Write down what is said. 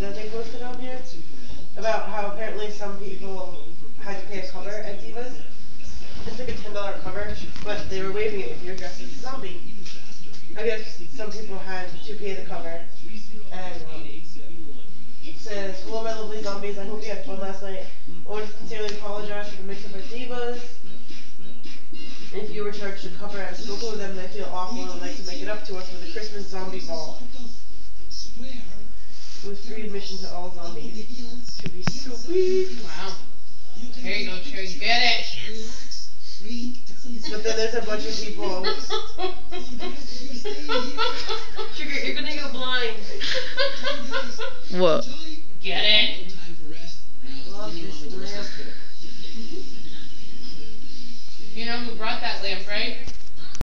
nothing posted on here about how apparently some people had to pay a cover at Divas. It's like a ten dollar cover, but they were waiving it if you're dressed as a zombie. I guess some people had to pay the cover, and um, it says, "Hello, my lovely zombies. I hope you had fun last night. I want to sincerely apologize for the mix-up at Divas. If you were charged a cover, I've spoken with them and feel awful and I'd like to make it up to us with a Christmas zombie ball." with free admission to all zombies. Should be sweet. Wow. There you go, Cherry. You get it. But then there's a bunch of people. Trigger, you're gonna go blind. What? Get it. You know who brought that lamp, right?